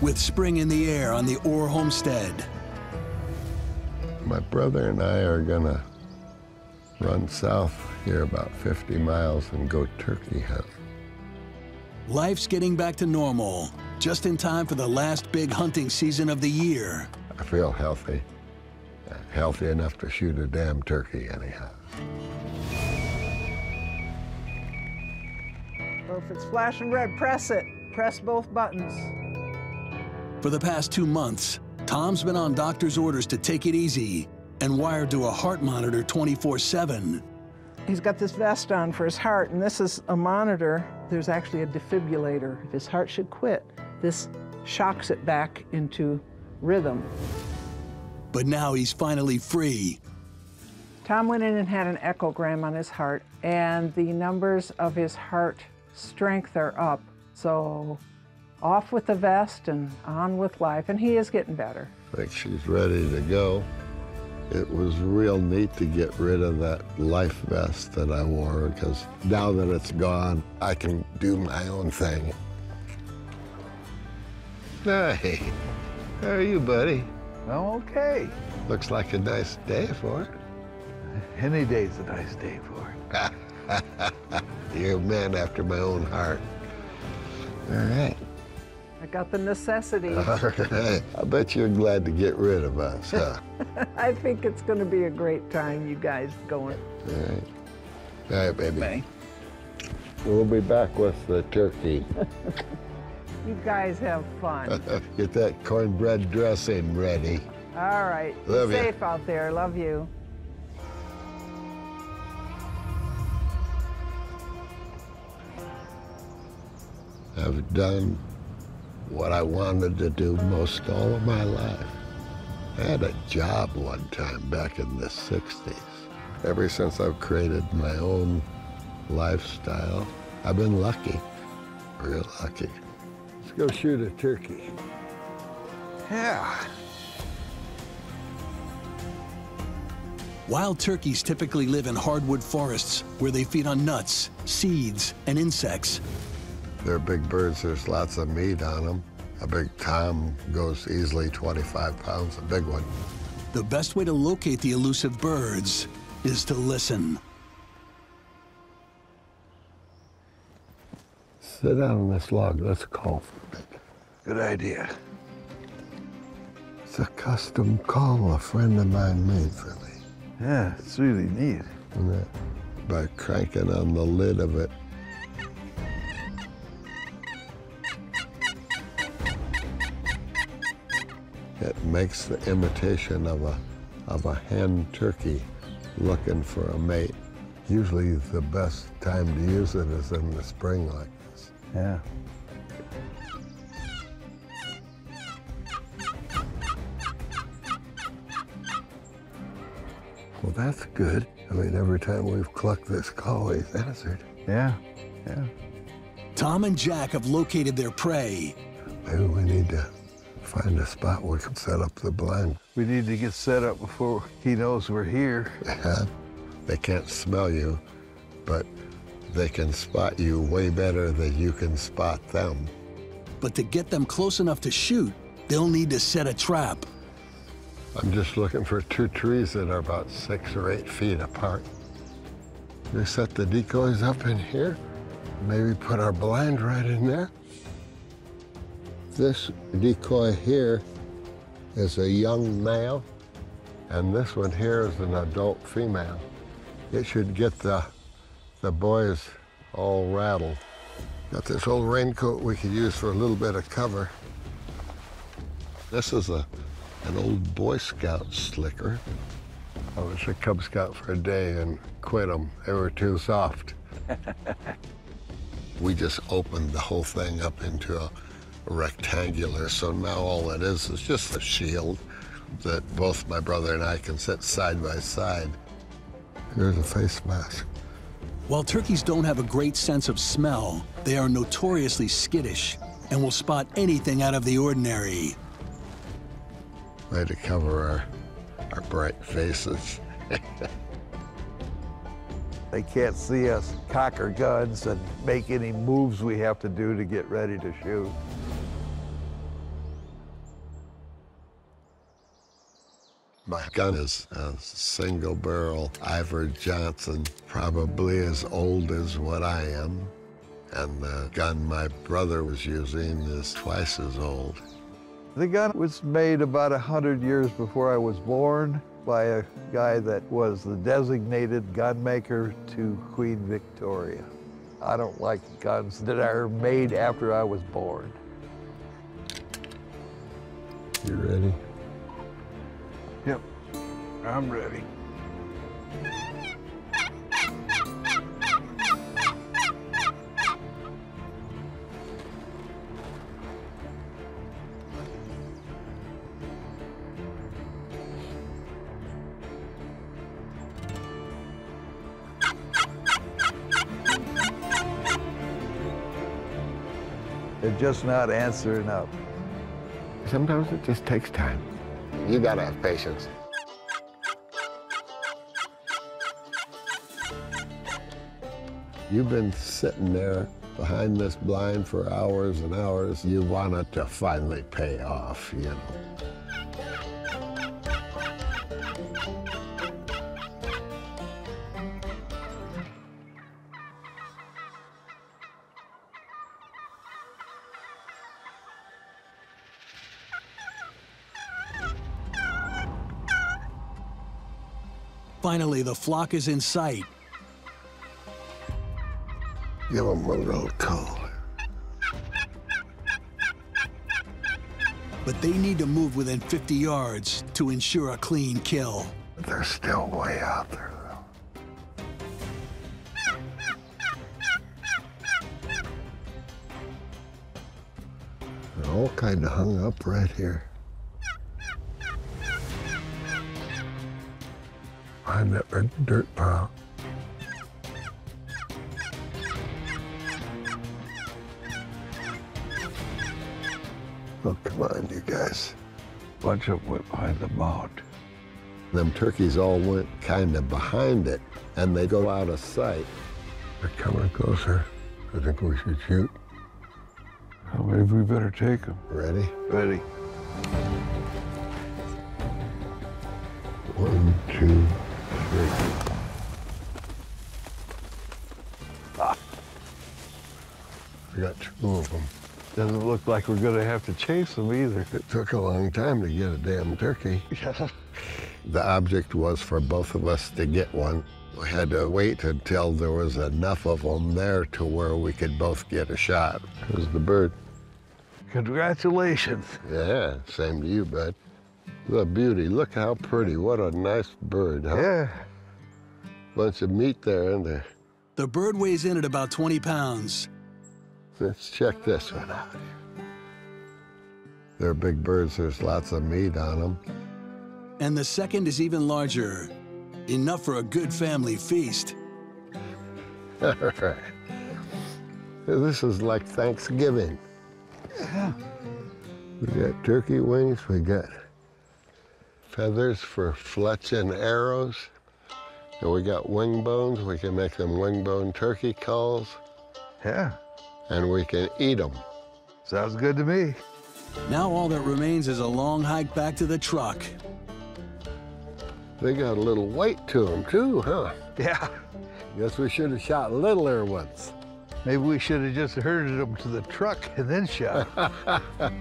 With spring in the air on the Oar homestead, My brother and I are gonna run south here about 50 miles and go turkey hunt. life's getting back to normal, just in time for the last big hunting season of the year. I feel healthy. Healthy enough to shoot a damn turkey anyhow. Well, if it's flashing red, press it. Press both buttons. For the past two months, Tom's been on doctor's orders to take it easy and wired to a heart monitor 24 7. He's got this vest on for his heart, and this is a monitor. There's actually a defibrillator. If his heart should quit, this shocks it back into rhythm. But now he's finally free. Tom went in and had an echogram on his heart, and the numbers of his heart strength are up. So off with the vest and on with life, and he is getting better. I think she's ready to go. It was real neat to get rid of that life vest that I wore because now that it's gone, I can do my own thing. Hey, how are you, buddy? I'm okay. Looks like a nice day for it. Any day's a nice day for it. You're a man after my own heart. All right. I got the necessities. All right. I bet you're glad to get rid of us, huh? I think it's going to be a great time, you guys going. All right. All right, baby. May. We'll be back with the turkey. You guys have fun. Get that cornbread dressing ready. All right. Be Love ya. safe out there. Love you. I've done what I wanted to do most all of my life. I had a job one time back in the 60s. Ever since I've created my own lifestyle, I've been lucky, real lucky. Let's go shoot a turkey. Yeah. Wild turkeys typically live in hardwood forests where they feed on nuts, seeds, and insects. They're big birds, there's lots of meat on them. A big tom goes easily 25 pounds, a big one. The best way to locate the elusive birds is to listen. Sit down on this log, let's call for a bit. Good idea. It's a custom call a friend of mine made for me. Yeah, it's really neat. And that by cranking on the lid of it. It makes the imitation of a of a hen turkey looking for a mate. Usually the best time to use it is in the spring like this. Yeah. Well, that's good. I mean, every time we've clucked this call, he's answered. Yeah. Yeah. Tom and Jack have located their prey. Maybe we need to find a spot where we can set up the blind. We need to get set up before he knows we're here. Yeah. They can't smell you, but they can spot you way better than you can spot them. But to get them close enough to shoot, they'll need to set a trap. I'm just looking for two trees that are about six or eight feet apart. We set the decoys up in here, maybe put our blind right in there. This decoy here is a young male, and this one here is an adult female. It should get the, the boys all rattled. Got this old raincoat we could use for a little bit of cover. This is a, an old Boy Scout slicker. I was a Cub Scout for a day and quit them. They were too soft. we just opened the whole thing up into a, rectangular, so now all it is is just a shield that both my brother and I can sit side by side. Here's a face mask. While turkeys don't have a great sense of smell, they are notoriously skittish and will spot anything out of the ordinary. Way to cover our, our bright faces. They can't see us cock our guns and make any moves we have to do to get ready to shoot. My gun is a single barrel Iver Johnson, probably as old as what I am. And the gun my brother was using is twice as old. The gun was made about a 100 years before I was born by a guy that was the designated gun maker to Queen Victoria. I don't like guns that are made after I was born. You ready? Yep, I'm ready. They're just not answering up. Sometimes it just takes time. You gotta have patience. You've been sitting there behind this blind for hours and hours. You want it to finally pay off, you know. Finally, the flock is in sight. Give them a little call. But they need to move within 50 yards to ensure a clean kill. They're still way out there, though. They're all kind of hung up right here. Behind that red dirt pile. Oh, come on, you guys. Bunch of them went behind the mound. Them turkeys all went kind of behind it, and they go out of sight. They're coming closer. I think we should shoot. Well, maybe we better take them. Ready? Ready. One, two, three. Ah. I got two of them. Doesn't look like we're gonna have to chase them either. It took a long time to get a damn turkey. The object was for both of us to get one. We had to wait until there was enough of them there to where we could both get a shot. Here's the bird. Congratulations. Yeah, same to you, bud. The beauty. Look how pretty. What a nice bird, huh? Yeah. Bunch of meat there, isn't there? The bird weighs in at about 20 pounds. Let's check this one out. They're big birds. There's lots of meat on them. And the second is even larger. Enough for a good family feast. All right. This is like Thanksgiving. Yeah. We got turkey wings. We got feathers for fletching arrows. And we got wing bones. We can make them wing bone turkey calls. Yeah. And we can eat them. Sounds good to me. Now all that remains is a long hike back to the truck. They got a little weight to them, too, huh? Yeah. Guess we should have shot littler ones. Maybe we should have just herded them to the truck and then shot.